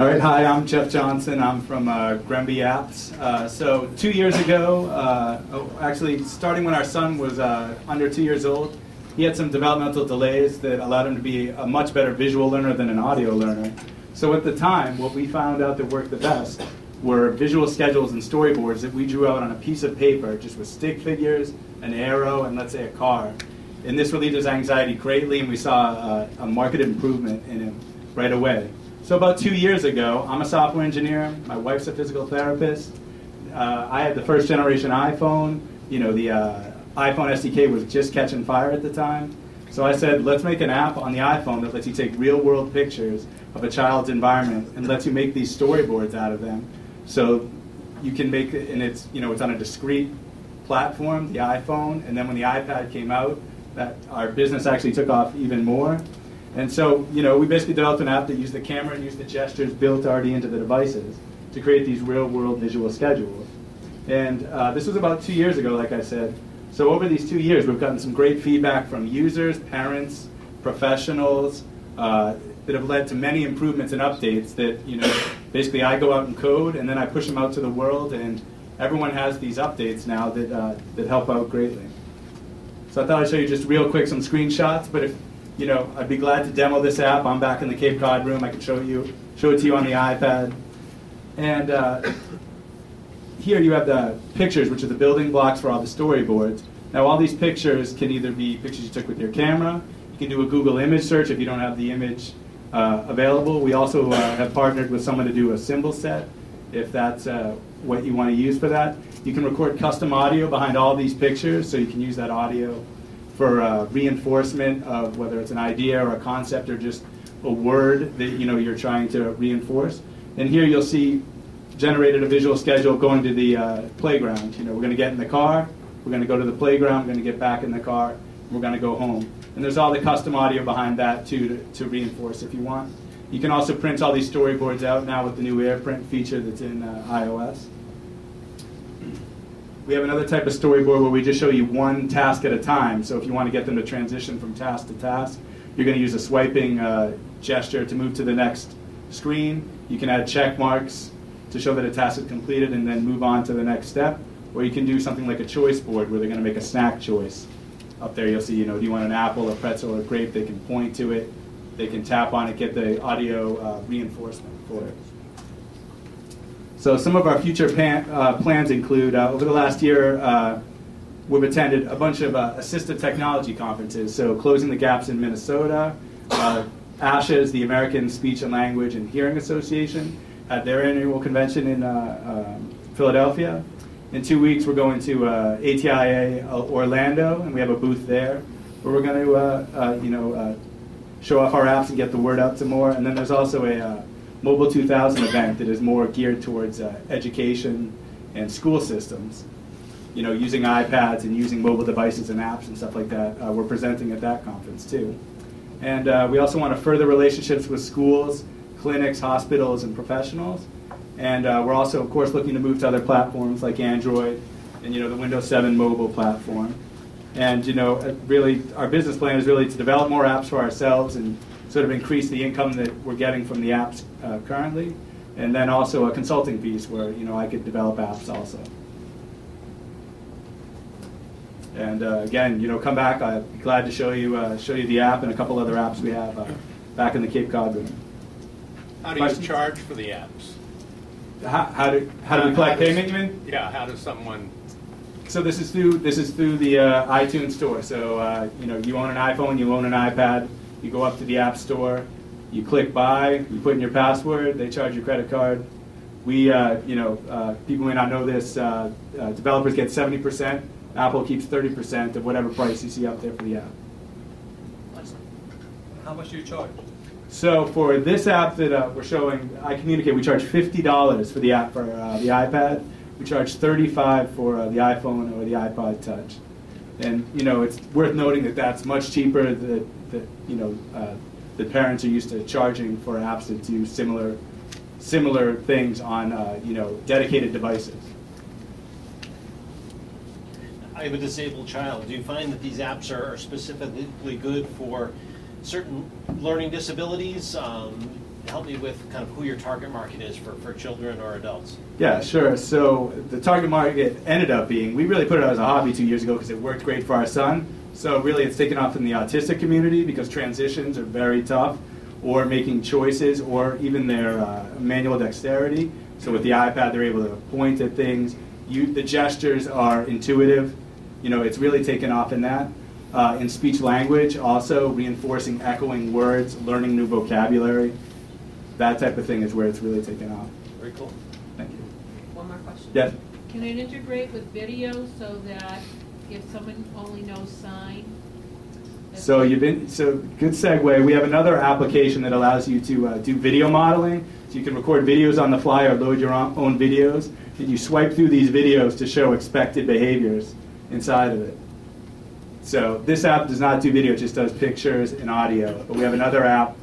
All right, hi, I'm Jeff Johnson. I'm from uh, Grembe Apps. Uh, so two years ago, uh, oh, actually starting when our son was uh, under two years old, he had some developmental delays that allowed him to be a much better visual learner than an audio learner. So at the time, what we found out that worked the best were visual schedules and storyboards that we drew out on a piece of paper, just with stick figures, an arrow, and let's say a car. And this relieved his anxiety greatly, and we saw uh, a marked improvement in him right away. So about two years ago, I'm a software engineer. My wife's a physical therapist. Uh, I had the first generation iPhone. You know, the uh, iPhone SDK was just catching fire at the time. So I said, let's make an app on the iPhone that lets you take real world pictures of a child's environment and lets you make these storyboards out of them. So you can make it, and it's, you know, it's on a discrete platform, the iPhone, and then when the iPad came out, that our business actually took off even more. And so, you know, we basically developed an app that used the camera and used the gestures built already into the devices to create these real-world visual schedules. And uh, this was about two years ago, like I said. So over these two years, we've gotten some great feedback from users, parents, professionals, uh, that have led to many improvements and updates that, you know, basically I go out and code and then I push them out to the world and everyone has these updates now that, uh, that help out greatly. So I thought I'd show you just real quick some screenshots, but if you know, I'd be glad to demo this app. I'm back in the Cape Cod room. I can show you, show it to you on the iPad. And uh, here you have the pictures, which are the building blocks for all the storyboards. Now, all these pictures can either be pictures you took with your camera. You can do a Google image search if you don't have the image uh, available. We also uh, have partnered with someone to do a symbol set, if that's uh, what you want to use for that. You can record custom audio behind all these pictures, so you can use that audio for uh, reinforcement of whether it's an idea or a concept or just a word that you know you're trying to reinforce. And here you'll see generated a visual schedule going to the uh, playground. You know, we're going to get in the car, we're going to go to the playground, we're going to get back in the car, we're going to go home. And there's all the custom audio behind that too to, to reinforce if you want. You can also print all these storyboards out now with the new AirPrint feature that's in uh, iOS. We have another type of storyboard where we just show you one task at a time. So if you want to get them to transition from task to task, you're going to use a swiping uh, gesture to move to the next screen. You can add check marks to show that a task is completed and then move on to the next step. Or you can do something like a choice board where they're going to make a snack choice. Up there you'll see, you know, do you want an apple, a pretzel, or a grape? They can point to it. They can tap on it, get the audio uh, reinforcement for it. So some of our future pan, uh, plans include, uh, over the last year, uh, we've attended a bunch of uh, assistive technology conferences. So Closing the Gaps in Minnesota, uh, ASHA's, the American Speech and Language and Hearing Association, at their annual convention in uh, um, Philadelphia. In two weeks, we're going to ATIA Orlando, and we have a booth there where we're going to, you know, show off our apps and get the word out some more. And then there's also a Mobile 2000 event that is more geared towards uh, education and school systems. You know, using iPads and using mobile devices and apps and stuff like that. Uh, we're presenting at that conference too. And uh, we also want to further relationships with schools, clinics, hospitals, and professionals. And uh, we're also, of course, looking to move to other platforms like Android and you know the Windows 7 mobile platform. And you know, uh, really, our business plan is really to develop more apps for ourselves and sort of increase the income that we're getting from the apps uh, currently, and then also a consulting piece where you know I could develop apps also. And uh, again, you know, come back. I'd be glad to show you uh, show you the app and a couple other apps we have uh, back in the Cape Cod room. How do you Questions? charge for the apps? How, how do how do we collect does, payment? You mean? Yeah. How does someone? So this is through this is through the uh, iTunes store. So uh, you know, you own an iPhone, you own an iPad you go up to the App Store, you click buy, you put in your password, they charge your credit card. We, uh, you know, uh, people may not know this, uh, uh developers get 70%, Apple keeps 30% of whatever price you see up there for the app. How much do you charge? So for this app that uh, we're showing, iCommunicate, we charge $50 for the app for uh, the iPad. We charge 35 for the iPhone or the iPod Touch. And you know, it's worth noting that that's much cheaper that, that you know, uh, the parents are used to charging for apps that do similar, similar things on uh, you know, dedicated devices. I have a disabled child. Do you find that these apps are, specifically good for certain learning disabilities? Um, help me with kind of who your target market is for, for children or adults? Yeah, sure. So the target market ended up being, we really put it out as a hobby two years ago because it worked great for our son. So really it's taken off in the autistic community because transitions are very tough or making choices or even their uh, manual dexterity. So with the iPad, they're able to point at things. You, the gestures are intuitive. You know, it's really taken off in that. Uh, in speech language, also reinforcing echoing words, learning new vocabulary. That type of thing is where it's really taken off. Very cool. Thank you. One more question. Yes? Can it integrate with video so that if someone only knows sign? So you've been so good segue. We have another application that allows you to uh, do video modeling. So you can record videos on the fly or load your own own videos, and you swipe through these videos to show expected behaviors inside of it. So this app does not do video; it just does pictures and audio. But we have another app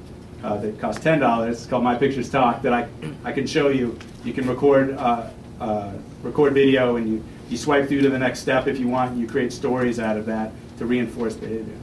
uh, that costs ten dollars. It's called My Pictures Talk that I I can show you. You can record uh, uh, record video, and you you swipe through to the next step if you want. And you create stories out of that to reinforce behavior.